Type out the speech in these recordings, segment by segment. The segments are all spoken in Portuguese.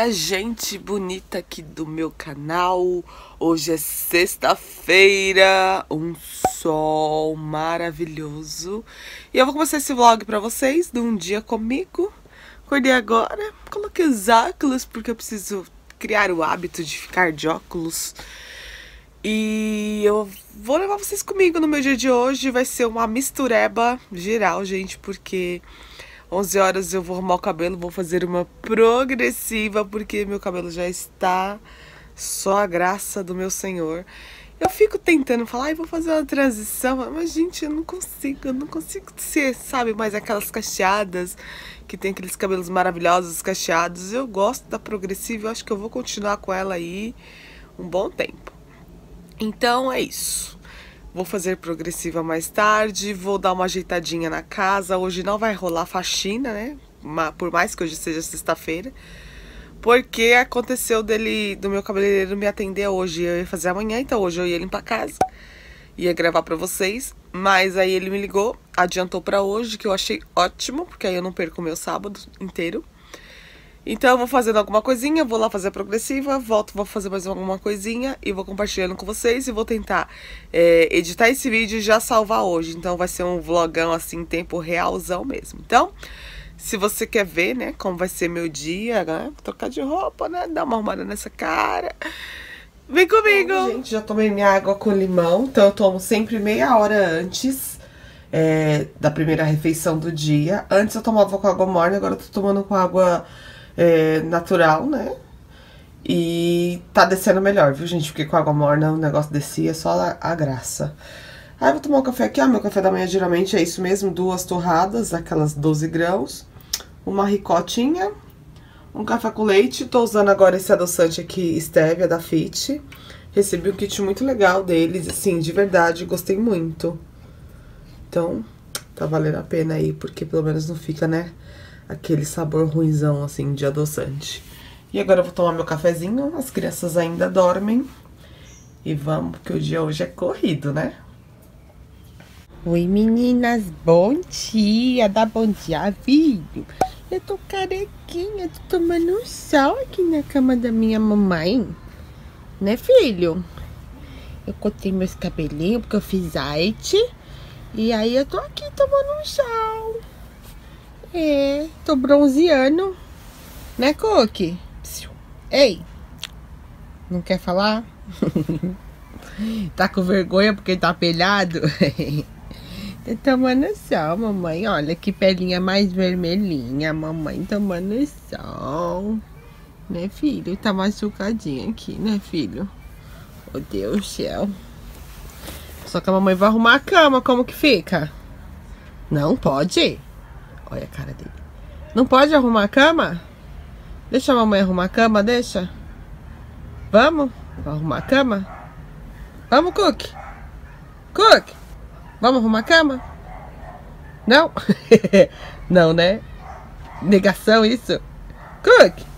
dia, gente bonita aqui do meu canal. Hoje é sexta-feira, um sol maravilhoso. E eu vou começar esse vlog pra vocês de um dia comigo. Acordei agora, coloquei os óculos porque eu preciso criar o hábito de ficar de óculos. E eu vou levar vocês comigo no meu dia de hoje. Vai ser uma mistureba geral, gente, porque 11 horas eu vou arrumar o cabelo, vou fazer uma progressiva, porque meu cabelo já está só a graça do meu senhor. Eu fico tentando falar, ai, vou fazer uma transição, mas gente, eu não consigo, eu não consigo ser, sabe, mais aquelas cacheadas que tem aqueles cabelos maravilhosos cacheados. Eu gosto da progressiva, eu acho que eu vou continuar com ela aí um bom tempo. Então é isso. Vou fazer progressiva mais tarde, vou dar uma ajeitadinha na casa. Hoje não vai rolar faxina, né? Por mais que hoje seja sexta-feira. Porque aconteceu dele, do meu cabeleireiro me atender hoje. Eu ia fazer amanhã, então hoje eu ia limpar a casa. Ia gravar pra vocês. Mas aí ele me ligou, adiantou pra hoje, que eu achei ótimo, porque aí eu não perco o meu sábado inteiro. Então eu vou fazendo alguma coisinha, vou lá fazer a progressiva, volto, vou fazer mais alguma coisinha e vou compartilhando com vocês e vou tentar é, editar esse vídeo e já salvar hoje. Então vai ser um vlogão assim, tempo realzão mesmo. Então, se você quer ver, né, como vai ser meu dia, né, trocar de roupa, né, dar uma arrumada nessa cara... Vem comigo! Bom, gente, já tomei minha água com limão, então eu tomo sempre meia hora antes é, da primeira refeição do dia. Antes eu tomava com água morna, agora eu tô tomando com água é, natural, né? E tá descendo melhor, viu, gente? Porque com água morna o negócio descia só a, a graça. Aí vou tomar um café aqui, ó. Meu café da manhã geralmente é isso mesmo: duas torradas, aquelas 12 grãos, uma ricotinha, um café com leite. Tô usando agora esse adoçante aqui, Stevia, da Fit. Recebi um kit muito legal deles, assim, de verdade, gostei muito. Então, tá valendo a pena aí, porque pelo menos não fica, né? Aquele sabor ruizão, assim, de adoçante. E agora eu vou tomar meu cafezinho, as crianças ainda dormem. E vamos, porque o dia hoje é corrido, né? Oi, meninas, bom dia, dá bom dia, filho. Eu tô carequinha, tô tomando um sol aqui na cama da minha mamãe. Né, filho? Eu cortei meus cabelinhos porque eu fiz arte. E aí eu tô aqui tomando um sol. É, tô bronzeando. Né, Cookie? Ei! Não quer falar? tá com vergonha porque tá pelhado? tá tomando sol, mamãe. Olha que pelinha mais vermelhinha. Mamãe tomando sol. Né, filho? Tá machucadinha aqui, né, filho? Oh, Deus do céu. Só que a mamãe vai arrumar a cama. Como que fica? Não pode? Olha a cara dele. Não pode arrumar a cama? Deixa a mamãe arrumar a cama, deixa. Vamos? Arrumar a cama? Vamos, Cook? Cook? Vamos arrumar a cama? Não? Não, né? Negação isso? Cook?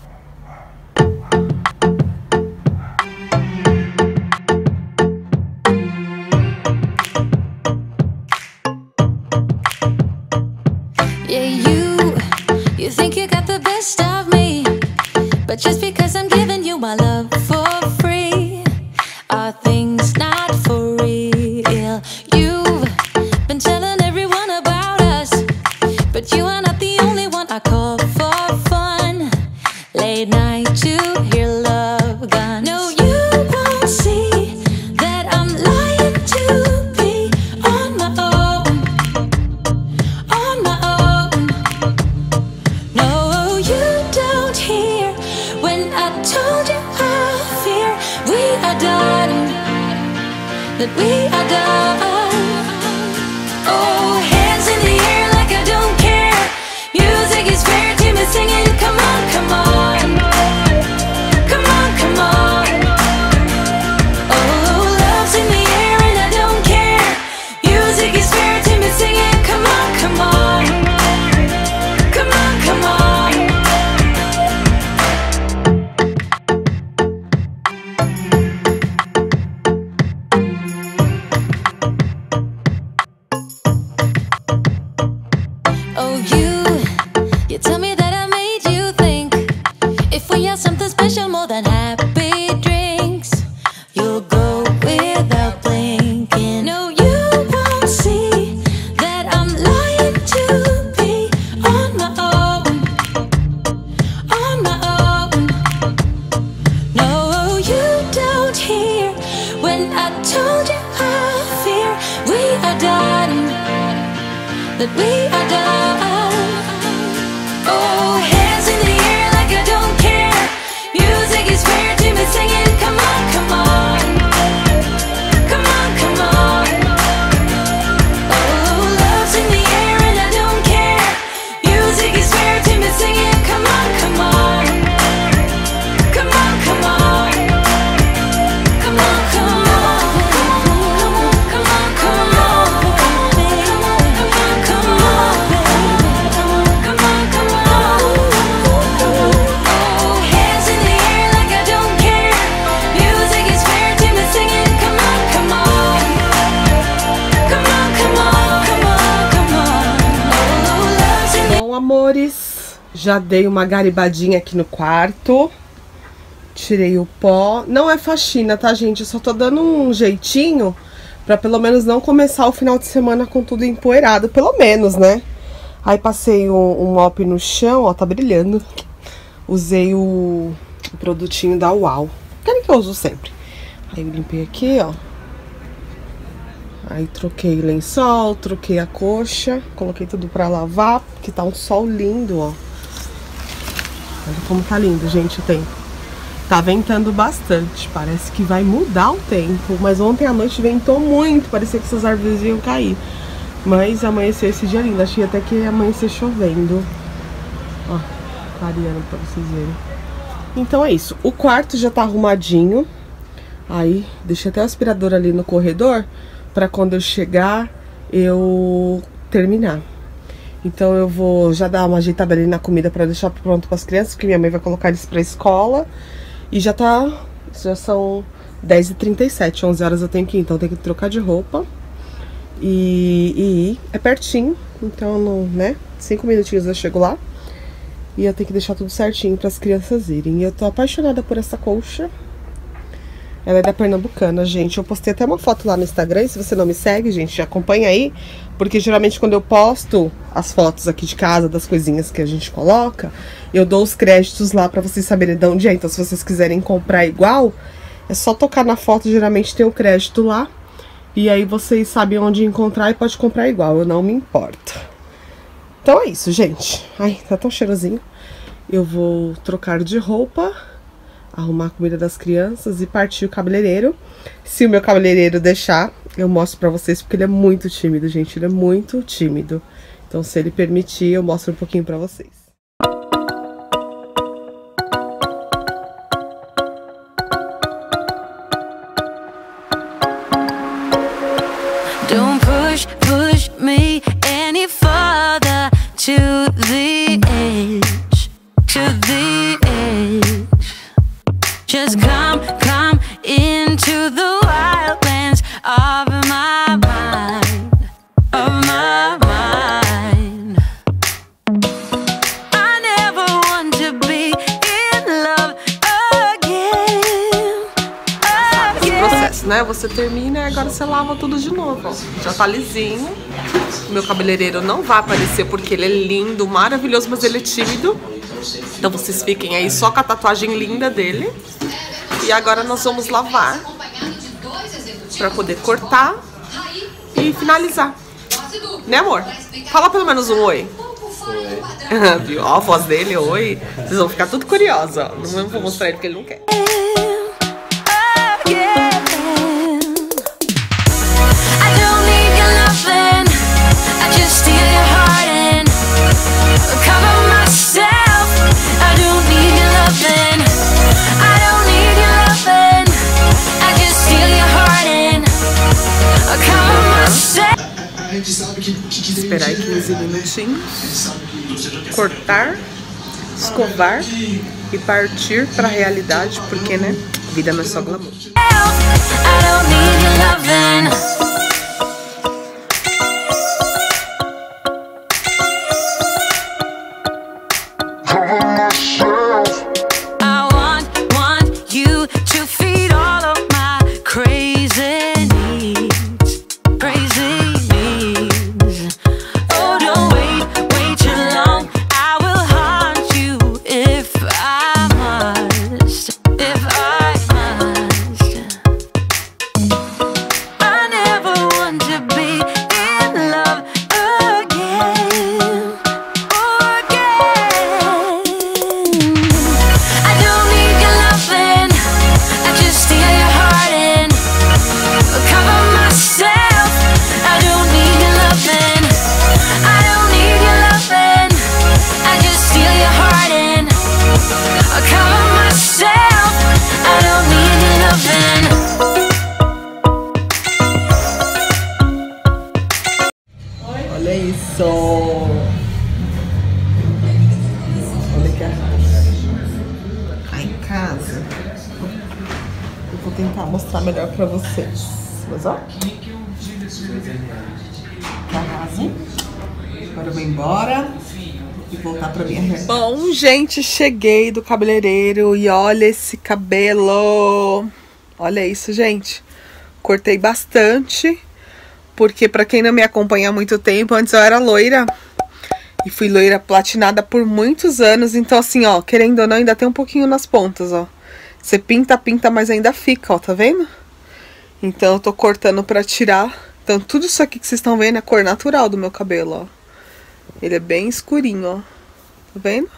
That we are done that we are done. Já dei uma garibadinha aqui no quarto. Tirei o pó. Não é faxina, tá, gente? Eu só tô dando um jeitinho pra pelo menos não começar o final de semana com tudo empoeirado. Pelo menos, né? Aí passei um, um mop no chão, ó, tá brilhando. Usei o, o produtinho da UAU. Aquele que eu uso sempre. Aí eu limpei aqui, ó. Aí troquei lençol, troquei a coxa, coloquei tudo pra lavar, porque tá um sol lindo, ó. Olha como tá lindo, gente, o tempo. Tá ventando bastante, parece que vai mudar o tempo, mas ontem à noite ventou muito, parecia que essas árvores iam cair. Mas amanheceu esse dia lindo, achei até que ia amanhecer chovendo. Ó, clareando pra vocês verem. Então é isso, o quarto já tá arrumadinho. Aí, deixei até o aspirador ali no corredor para quando eu chegar eu terminar. Então eu vou já dar uma ajeitada ali na comida para deixar pronto para as crianças, porque minha mãe vai colocar eles para escola. E já tá, já são 10h37, 11 horas eu tenho que ir, então eu tenho que trocar de roupa. E, e é pertinho, então não, né? Cinco minutinhos eu chego lá. E eu tenho que deixar tudo certinho para as crianças irem. E eu tô apaixonada por essa colcha. Ela é da Pernambucana, gente. Eu postei até uma foto lá no Instagram. Se você não me segue, gente, acompanha aí. Porque geralmente quando eu posto as fotos aqui de casa, das coisinhas que a gente coloca, eu dou os créditos lá pra vocês saberem de onde é. Então, se vocês quiserem comprar igual, é só tocar na foto, geralmente tem o crédito lá. E aí vocês sabem onde encontrar e pode comprar igual. Eu não me importo. Então é isso, gente. Ai, tá tão cheirosinho. Eu vou trocar de roupa arrumar a comida das crianças e partir o cabeleireiro. Se o meu cabeleireiro deixar, eu mostro pra vocês, porque ele é muito tímido, gente. Ele é muito tímido. Então, se ele permitir, eu mostro um pouquinho pra vocês. Você termina e agora você lava tudo de novo, ó. Já tá lisinho. O meu cabeleireiro não vai aparecer porque ele é lindo, maravilhoso, mas ele é tímido. Então vocês fiquem aí só com a tatuagem linda dele. E agora nós vamos lavar pra poder cortar e finalizar. Né, amor? Fala pelo menos um oi. Viu? Ó, a voz dele, oi. Vocês vão ficar tudo curiosos, ó. Não vou mostrar ele porque ele não quer. Esperar aí gente 15 verdade, né? minutinhos. Cortar, escovar e partir para a realidade, porque, né? Vida não é só glamour. Só. Olha que arraso. Cá em casa. Eu vou tentar mostrar melhor pra vocês. Mas ó. Que arraso. Agora eu vou embora e voltar pra minha realidade. Bom, gente, cheguei do cabeleireiro e olha esse cabelo. Olha isso, gente. Cortei bastante, porque pra quem não me acompanha há muito tempo, antes eu era loira e fui loira platinada por muitos anos, então assim, ó, querendo ou não, ainda tem um pouquinho nas pontas, ó. Você pinta, pinta, mas ainda fica, ó, tá vendo? Então eu tô cortando pra tirar. Então tudo isso aqui que vocês estão vendo é cor natural do meu cabelo, ó. Ele é bem escurinho, ó. Tá vendo?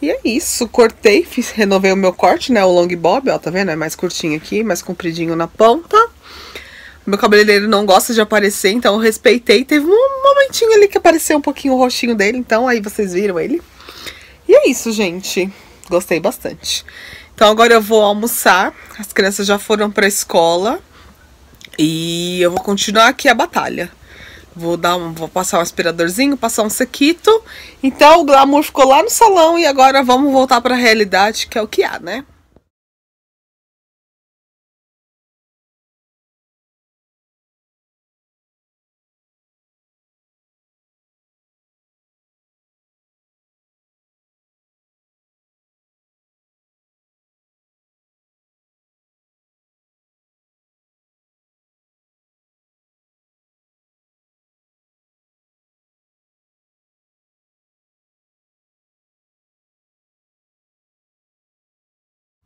E é isso, cortei, fiz, renovei o meu corte, né? O long bob, ó, tá vendo? É mais curtinho aqui, mais compridinho na ponta. Meu cabeleireiro não gosta de aparecer, então eu respeitei. Teve um momentinho ali que apareceu um pouquinho o rostinho dele, então aí vocês viram ele. E é isso, gente. Gostei bastante. Então agora eu vou almoçar. As crianças já foram pra escola. E eu vou continuar aqui a batalha. Vou dar um, vou passar um aspiradorzinho, passar um sequito. Então o glamour ficou lá no salão e agora vamos voltar pra realidade, que é o que há, né?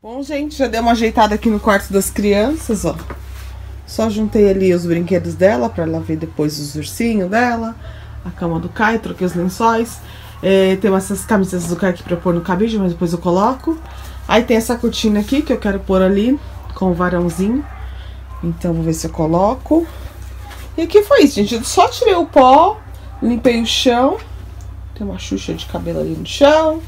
Bom, gente, já dei uma ajeitada aqui no quarto das crianças, ó. Só juntei ali os brinquedos dela pra ela ver depois os ursinhos dela. A cama do Caio, troquei os lençóis. É, tem essas camisetas do Caio aqui pra pôr no cabide, mas depois eu coloco. Aí tem essa cortina aqui que eu quero pôr ali com o varãozinho. Então vou ver se eu coloco. E aqui foi isso, gente. Eu só tirei o pó, limpei o chão. Tem uma xuxa de cabelo ali no chão.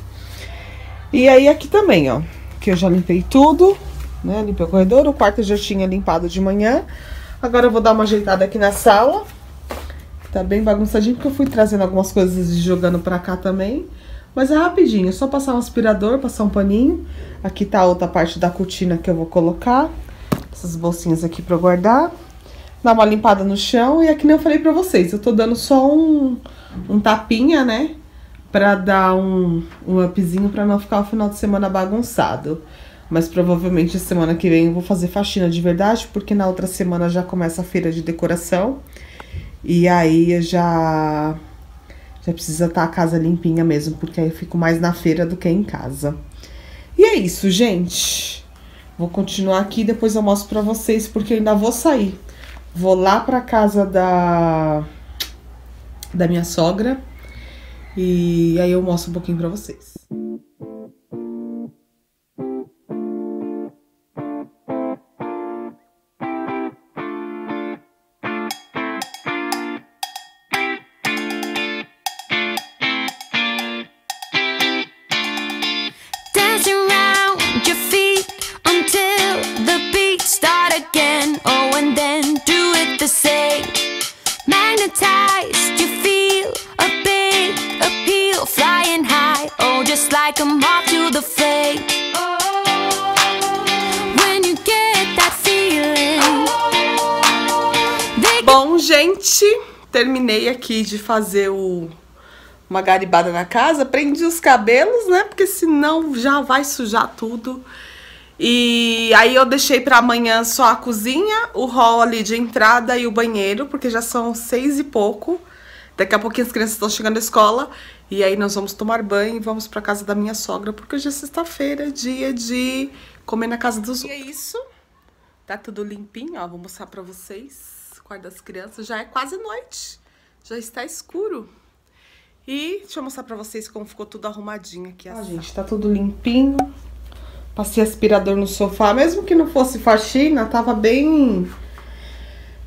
E aí aqui também, ó. Que eu já limpei tudo, né? Limpei o corredor, o quarto eu já tinha limpado de manhã. Agora eu vou dar uma ajeitada aqui na sala. Tá bem bagunçadinho, porque eu fui trazendo algumas coisas e jogando pra cá também. Mas é rapidinho, é só passar um aspirador, passar um paninho. Aqui tá a outra parte da cortina que eu vou colocar. Essas bolsinhas aqui pra eu guardar. Dar uma limpada no chão. E aqui nem eu falei pra vocês, eu tô dando só um, um tapinha, né? Pra dar um, um upzinho pra não ficar o final de semana bagunçado. Mas provavelmente semana que vem eu vou fazer faxina de verdade, porque na outra semana já começa a feira de decoração. E aí eu já já precisa estar a casa limpinha mesmo, porque aí eu fico mais na feira do que em casa. E é isso, gente. Vou continuar aqui, depois eu mostro pra vocês, porque eu ainda vou sair. Vou lá pra casa da da minha sogra e aí eu mostro um pouquinho pra vocês. Gente, terminei aqui de fazer o uma garibada na casa, prendi os cabelos, né? Porque senão já vai sujar tudo. E aí eu deixei pra amanhã só a cozinha, o hall ali de entrada e o banheiro, porque já são seis e pouco. Daqui a pouquinho as crianças estão chegando da escola. E aí nós vamos tomar banho e vamos pra casa da minha sogra, porque hoje é sexta-feira, dia de comer na casa dos outros. E é isso. Tá tudo limpinho, ó. Vou mostrar pra vocês. O quarto das crianças já é quase noite. Já está escuro. E deixa eu mostrar pra vocês como ficou tudo arrumadinho aqui. Ah, gente, tá tudo limpinho. Passei aspirador no sofá. Mesmo que não fosse faxina, tava bem...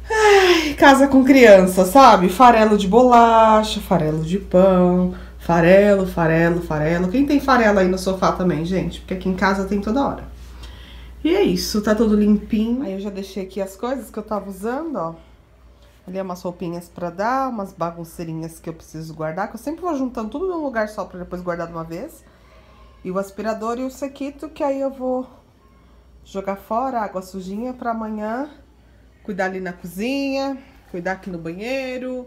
Ai, casa com criança, sabe? Farelo de bolacha, farelo de pão, farelo, farelo, farelo. Quem tem farelo aí no sofá também, gente? Porque aqui em casa tem toda hora. E é isso, tá tudo limpinho. Aí eu já deixei aqui as coisas que eu tava usando, ó. Ali é umas roupinhas pra dar, umas bagunceirinhas que eu preciso guardar, que eu sempre vou juntando tudo num lugar só pra depois guardar de uma vez. E o aspirador e o sequito, que aí eu vou jogar fora, água sujinha pra amanhã cuidar ali na cozinha, cuidar aqui no banheiro.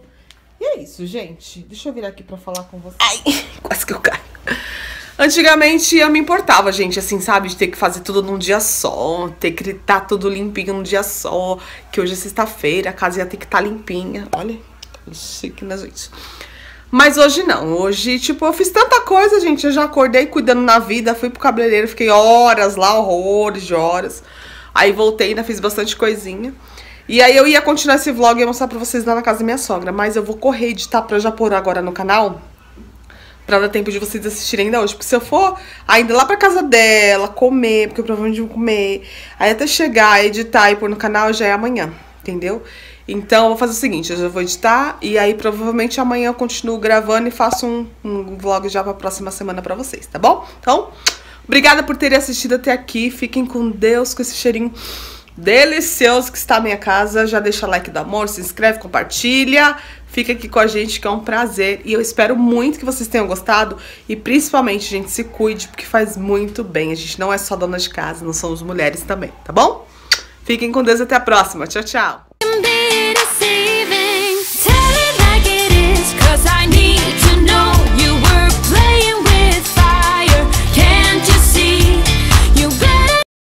E é isso, gente. Deixa eu vir aqui pra falar com vocês. Ai, quase que eu caio. Antigamente eu me importava, gente, assim, sabe? De ter que fazer tudo num dia só, ter que estar tudo limpinho num dia só. Que hoje é sexta-feira, a casa ia ter que estar limpinha. Olha, chique, né, gente? Mas hoje não. Hoje, tipo, eu fiz tanta coisa, gente. Eu já acordei cuidando na vida, fui pro cabeleireiro, fiquei horas lá, horrores de horas. Aí voltei, ainda fiz bastante coisinha. E aí eu ia continuar esse vlog e mostrar pra vocês lá na casa da minha sogra. Mas eu vou correr editar pra já pôr agora no canal. Pra dar tempo de vocês assistirem ainda hoje. Porque se eu for ainda lá pra casa dela, comer, porque eu provavelmente vou comer. Aí até chegar, editar e pôr no canal já é amanhã, entendeu? Então eu vou fazer o seguinte, eu já vou editar e aí provavelmente amanhã eu continuo gravando e faço um, um vlog já pra próxima semana pra vocês, tá bom? Então, obrigada por terem assistido até aqui. Fiquem com Deus, com esse cheirinho delicioso que está na minha casa. Já deixa like do amor, se inscreve, compartilha. Fica aqui com a gente que é um prazer. E eu espero muito que vocês tenham gostado. E principalmente, gente, se cuide, porque faz muito bem. A gente não é só dona de casa, não somos mulheres também, tá bom? Fiquem com Deus até a próxima. Tchau, tchau.